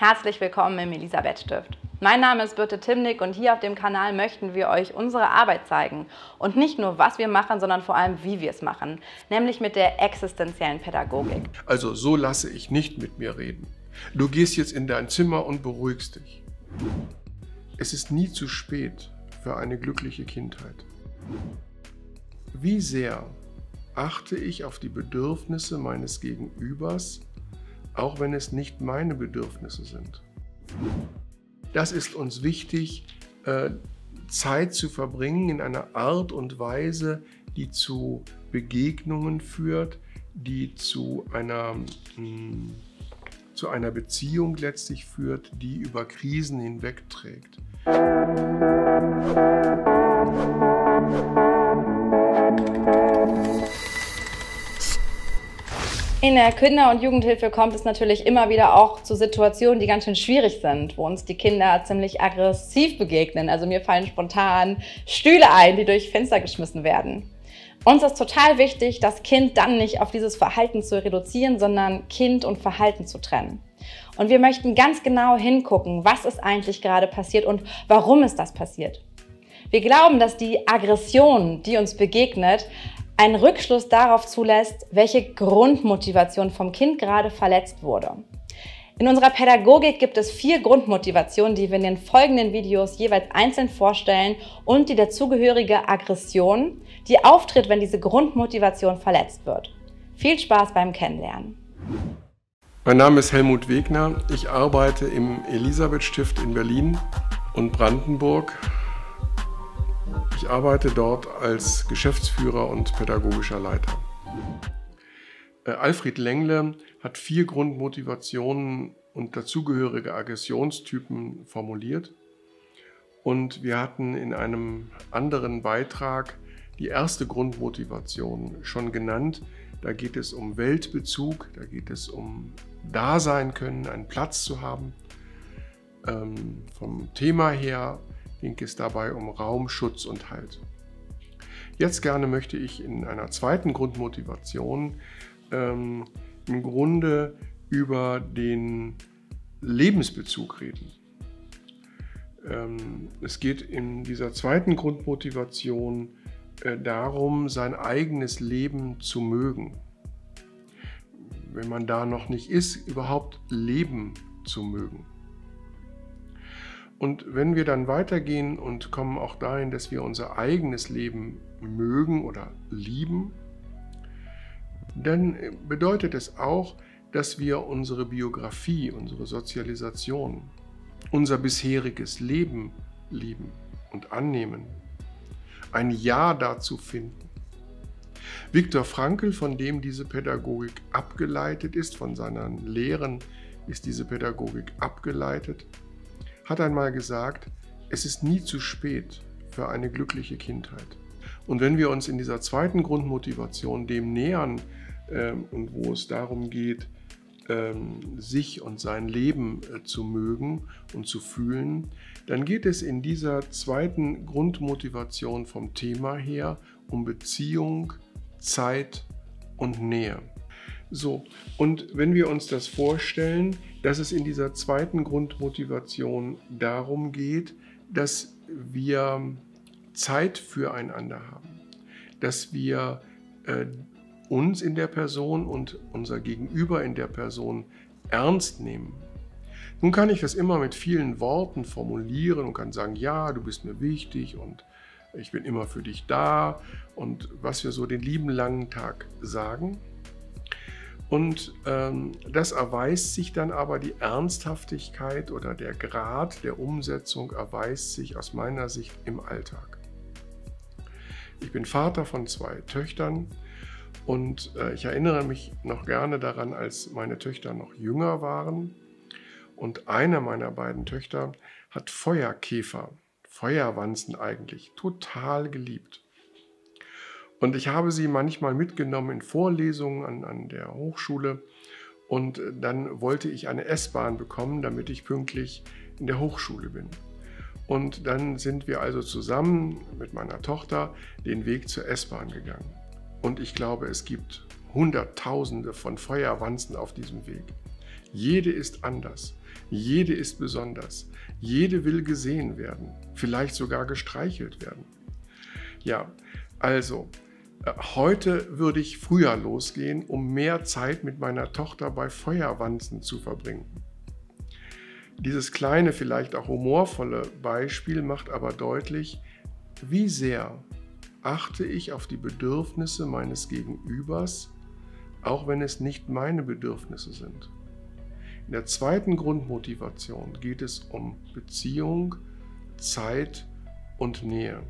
Herzlich willkommen im Elisabeth Stift. Mein Name ist Birte Timnick und hier auf dem Kanal möchten wir euch unsere Arbeit zeigen. Und nicht nur, was wir machen, sondern vor allem, wie wir es machen. Nämlich mit der existenziellen Pädagogik. Also so lasse ich nicht mit mir reden. Du gehst jetzt in dein Zimmer und beruhigst dich. Es ist nie zu spät für eine glückliche Kindheit. Wie sehr achte ich auf die Bedürfnisse meines Gegenübers, auch wenn es nicht meine Bedürfnisse sind? Das ist uns wichtig, äh, Zeit zu verbringen in einer Art und Weise, die zu Begegnungen führt, die zu einer, hm, zu einer Beziehung letztlich führt, die über Krisen hinwegträgt. In der Kinder- und Jugendhilfe kommt es natürlich immer wieder auch zu Situationen, die ganz schön schwierig sind, wo uns die Kinder ziemlich aggressiv begegnen. Also mir fallen spontan Stühle ein, die durch Fenster geschmissen werden. Uns ist total wichtig, das Kind dann nicht auf dieses Verhalten zu reduzieren, sondern Kind und Verhalten zu trennen. Und wir möchten ganz genau hingucken, was ist eigentlich gerade passiert und warum ist das passiert. Wir glauben, dass die Aggression, die uns begegnet, einen Rückschluss darauf zulässt, welche Grundmotivation vom Kind gerade verletzt wurde. In unserer Pädagogik gibt es vier Grundmotivationen, die wir in den folgenden Videos jeweils einzeln vorstellen und die dazugehörige Aggression, die auftritt, wenn diese Grundmotivation verletzt wird. Viel Spaß beim Kennenlernen. Mein Name ist Helmut Wegner. Ich arbeite im Elisabeth Stift in Berlin und Brandenburg ich arbeite dort als Geschäftsführer und pädagogischer Leiter. Äh, Alfred Lengle hat vier Grundmotivationen und dazugehörige Aggressionstypen formuliert. Und wir hatten in einem anderen Beitrag die erste Grundmotivation schon genannt. Da geht es um Weltbezug, da geht es um Dasein können, einen Platz zu haben. Ähm, vom Thema her ging es dabei um Raum, Schutz und Halt. Jetzt gerne möchte ich in einer zweiten Grundmotivation ähm, im Grunde über den Lebensbezug reden. Ähm, es geht in dieser zweiten Grundmotivation äh, darum, sein eigenes Leben zu mögen. Wenn man da noch nicht ist, überhaupt leben zu mögen. Und wenn wir dann weitergehen und kommen auch dahin, dass wir unser eigenes Leben mögen oder lieben, dann bedeutet es auch, dass wir unsere Biografie, unsere Sozialisation, unser bisheriges Leben lieben und annehmen. Ein Ja dazu finden. Viktor Frankl, von dem diese Pädagogik abgeleitet ist, von seinen Lehren ist diese Pädagogik abgeleitet, hat einmal gesagt, es ist nie zu spät für eine glückliche Kindheit. Und wenn wir uns in dieser zweiten Grundmotivation dem nähern äh, und wo es darum geht, äh, sich und sein Leben äh, zu mögen und zu fühlen, dann geht es in dieser zweiten Grundmotivation vom Thema her um Beziehung, Zeit und Nähe. So, und wenn wir uns das vorstellen, dass es in dieser zweiten Grundmotivation darum geht, dass wir Zeit füreinander haben, dass wir äh, uns in der Person und unser Gegenüber in der Person ernst nehmen. Nun kann ich das immer mit vielen Worten formulieren und kann sagen, ja, du bist mir wichtig und ich bin immer für dich da und was wir so den lieben langen Tag sagen. Und ähm, das erweist sich dann aber, die Ernsthaftigkeit oder der Grad der Umsetzung erweist sich aus meiner Sicht im Alltag. Ich bin Vater von zwei Töchtern und äh, ich erinnere mich noch gerne daran, als meine Töchter noch jünger waren. Und eine meiner beiden Töchter hat Feuerkäfer, Feuerwanzen eigentlich, total geliebt. Und ich habe sie manchmal mitgenommen in Vorlesungen an, an der Hochschule. Und dann wollte ich eine S-Bahn bekommen, damit ich pünktlich in der Hochschule bin. Und dann sind wir also zusammen mit meiner Tochter den Weg zur S-Bahn gegangen. Und ich glaube, es gibt Hunderttausende von Feuerwanzen auf diesem Weg. Jede ist anders. Jede ist besonders. Jede will gesehen werden, vielleicht sogar gestreichelt werden. Ja, also, äh, heute würde ich früher losgehen, um mehr Zeit mit meiner Tochter bei Feuerwanzen zu verbringen. Dieses kleine, vielleicht auch humorvolle Beispiel macht aber deutlich, wie sehr achte ich auf die Bedürfnisse meines Gegenübers, auch wenn es nicht meine Bedürfnisse sind. In der zweiten Grundmotivation geht es um Beziehung, Zeit und Nähe.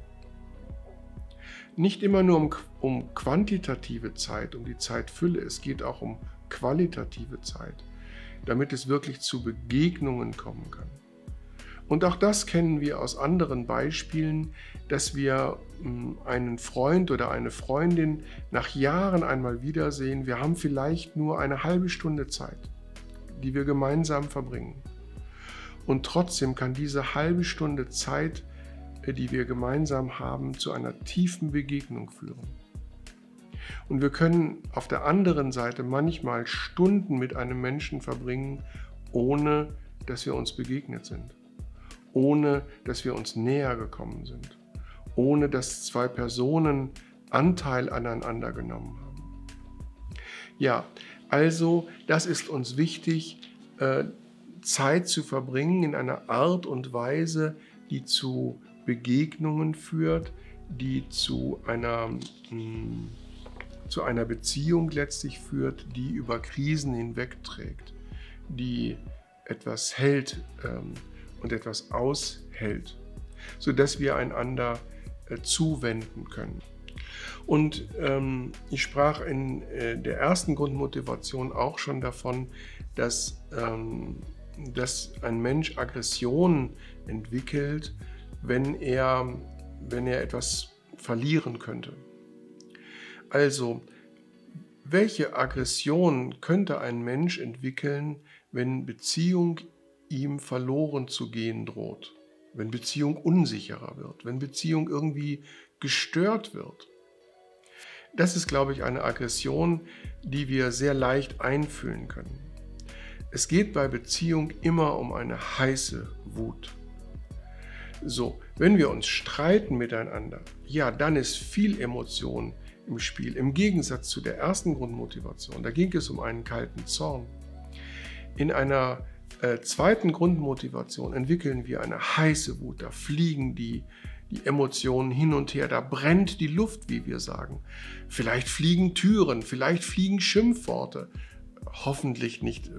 Nicht immer nur um, um quantitative Zeit, um die Zeitfülle, es geht auch um qualitative Zeit, damit es wirklich zu Begegnungen kommen kann. Und auch das kennen wir aus anderen Beispielen, dass wir hm, einen Freund oder eine Freundin nach Jahren einmal wiedersehen. Wir haben vielleicht nur eine halbe Stunde Zeit, die wir gemeinsam verbringen. Und trotzdem kann diese halbe Stunde Zeit, die wir gemeinsam haben, zu einer tiefen Begegnung führen. Und wir können auf der anderen Seite manchmal Stunden mit einem Menschen verbringen, ohne dass wir uns begegnet sind ohne dass wir uns näher gekommen sind, ohne dass zwei Personen Anteil aneinander genommen haben. Ja, also das ist uns wichtig, äh, Zeit zu verbringen in einer Art und Weise, die zu Begegnungen führt, die zu einer, hm, zu einer Beziehung letztlich führt, die über Krisen hinwegträgt, die etwas hält, ähm, und etwas aushält, sodass wir einander äh, zuwenden können. Und ähm, ich sprach in äh, der ersten Grundmotivation auch schon davon, dass, ähm, dass ein Mensch Aggression entwickelt, wenn er, wenn er etwas verlieren könnte. Also, welche Aggression könnte ein Mensch entwickeln, wenn Beziehung ihm verloren zu gehen droht, wenn Beziehung unsicherer wird, wenn Beziehung irgendwie gestört wird. Das ist, glaube ich, eine Aggression, die wir sehr leicht einfühlen können. Es geht bei Beziehung immer um eine heiße Wut. So, wenn wir uns streiten miteinander, ja, dann ist viel Emotion im Spiel. Im Gegensatz zu der ersten Grundmotivation, da ging es um einen kalten Zorn. In einer äh, zweiten Grundmotivation entwickeln wir eine heiße Wut. Da fliegen die, die Emotionen hin und her, da brennt die Luft, wie wir sagen. Vielleicht fliegen Türen, vielleicht fliegen Schimpfworte. Hoffentlich nicht, äh,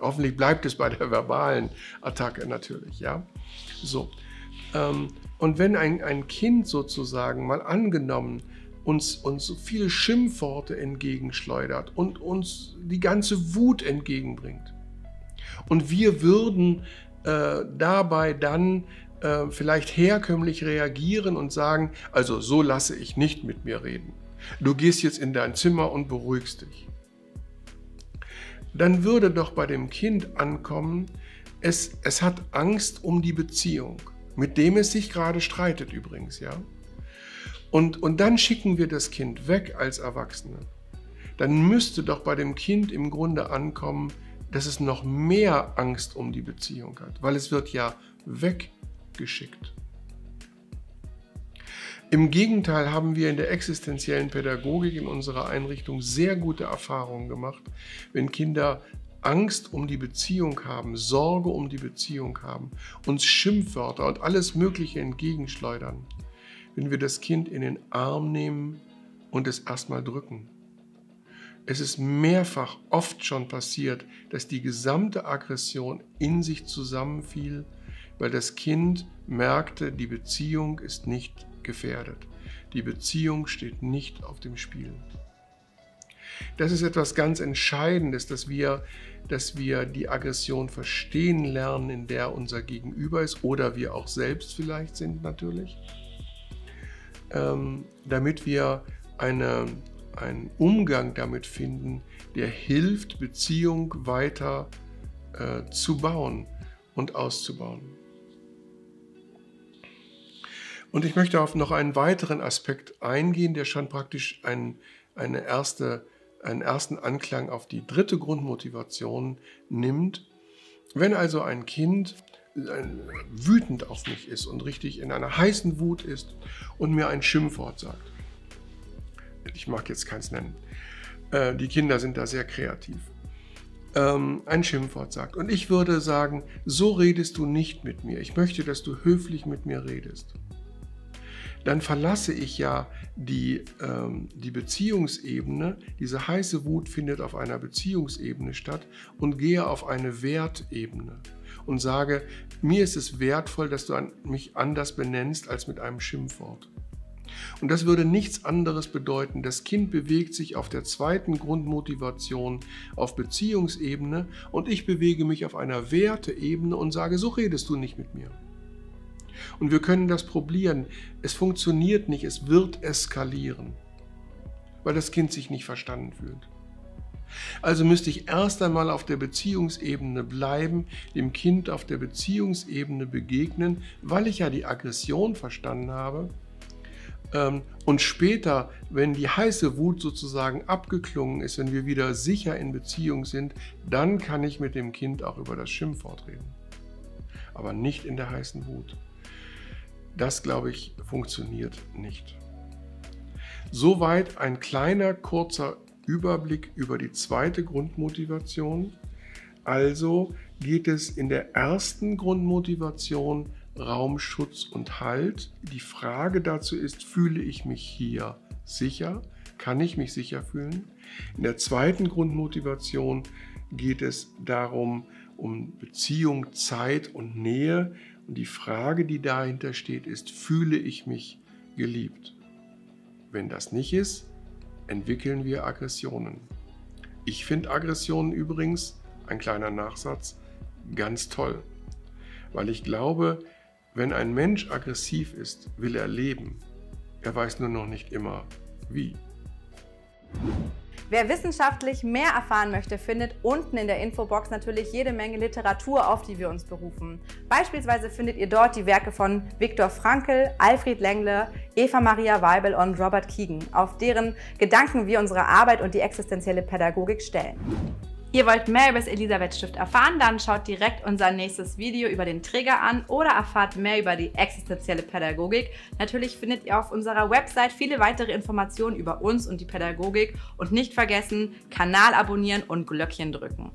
hoffentlich bleibt es bei der verbalen Attacke natürlich, ja. So. Ähm, und wenn ein, ein Kind sozusagen mal angenommen uns, uns so viele Schimpfworte entgegenschleudert und uns die ganze Wut entgegenbringt, und wir würden äh, dabei dann äh, vielleicht herkömmlich reagieren und sagen, also so lasse ich nicht mit mir reden. Du gehst jetzt in dein Zimmer und beruhigst dich. Dann würde doch bei dem Kind ankommen, es, es hat Angst um die Beziehung, mit dem es sich gerade streitet übrigens, ja. Und, und dann schicken wir das Kind weg als Erwachsene. Dann müsste doch bei dem Kind im Grunde ankommen, dass es noch mehr Angst um die Beziehung hat, weil es wird ja weggeschickt. Im Gegenteil haben wir in der existenziellen Pädagogik in unserer Einrichtung sehr gute Erfahrungen gemacht, wenn Kinder Angst um die Beziehung haben, Sorge um die Beziehung haben, uns Schimpfwörter und alles Mögliche entgegenschleudern, wenn wir das Kind in den Arm nehmen und es erstmal drücken. Es ist mehrfach oft schon passiert, dass die gesamte Aggression in sich zusammenfiel, weil das Kind merkte, die Beziehung ist nicht gefährdet. Die Beziehung steht nicht auf dem Spiel. Das ist etwas ganz Entscheidendes, dass wir, dass wir die Aggression verstehen lernen, in der unser Gegenüber ist oder wir auch selbst vielleicht sind natürlich, ähm, damit wir eine einen Umgang damit finden, der hilft, Beziehung weiter äh, zu bauen und auszubauen. Und ich möchte auf noch einen weiteren Aspekt eingehen, der schon praktisch ein, eine erste, einen ersten Anklang auf die dritte Grundmotivation nimmt. Wenn also ein Kind wütend auf mich ist und richtig in einer heißen Wut ist und mir ein Schimpfwort sagt, ich mag jetzt keins nennen, äh, die Kinder sind da sehr kreativ, ähm, ein Schimpfwort sagt. Und ich würde sagen, so redest du nicht mit mir. Ich möchte, dass du höflich mit mir redest. Dann verlasse ich ja die, ähm, die Beziehungsebene. Diese heiße Wut findet auf einer Beziehungsebene statt und gehe auf eine Wertebene und sage, mir ist es wertvoll, dass du mich anders benennst als mit einem Schimpfwort. Und das würde nichts anderes bedeuten. Das Kind bewegt sich auf der zweiten Grundmotivation auf Beziehungsebene und ich bewege mich auf einer Werteebene und sage, so redest du nicht mit mir. Und wir können das probieren. Es funktioniert nicht, es wird eskalieren, weil das Kind sich nicht verstanden fühlt. Also müsste ich erst einmal auf der Beziehungsebene bleiben, dem Kind auf der Beziehungsebene begegnen, weil ich ja die Aggression verstanden habe ähm, und später, wenn die heiße Wut sozusagen abgeklungen ist, wenn wir wieder sicher in Beziehung sind, dann kann ich mit dem Kind auch über das Schimpfwort reden. Aber nicht in der heißen Wut. Das, glaube ich, funktioniert nicht. Soweit ein kleiner, kurzer Überblick über die zweite Grundmotivation. Also geht es in der ersten Grundmotivation Raum, Schutz und Halt. Die Frage dazu ist, fühle ich mich hier sicher? Kann ich mich sicher fühlen? In der zweiten Grundmotivation geht es darum, um Beziehung, Zeit und Nähe. Und die Frage, die dahinter steht, ist, fühle ich mich geliebt? Wenn das nicht ist, entwickeln wir Aggressionen. Ich finde Aggressionen übrigens, ein kleiner Nachsatz, ganz toll, weil ich glaube, wenn ein Mensch aggressiv ist, will er leben. Er weiß nur noch nicht immer wie. Wer wissenschaftlich mehr erfahren möchte, findet unten in der Infobox natürlich jede Menge Literatur, auf die wir uns berufen. Beispielsweise findet ihr dort die Werke von Viktor Frankl, Alfred Lengle, Eva Maria Weibel und Robert Keegan, auf deren Gedanken wir unsere Arbeit und die existenzielle Pädagogik stellen. Ihr wollt mehr über das Elisabeth Stift erfahren, dann schaut direkt unser nächstes Video über den Träger an oder erfahrt mehr über die existenzielle Pädagogik. Natürlich findet ihr auf unserer Website viele weitere Informationen über uns und die Pädagogik und nicht vergessen, Kanal abonnieren und Glöckchen drücken.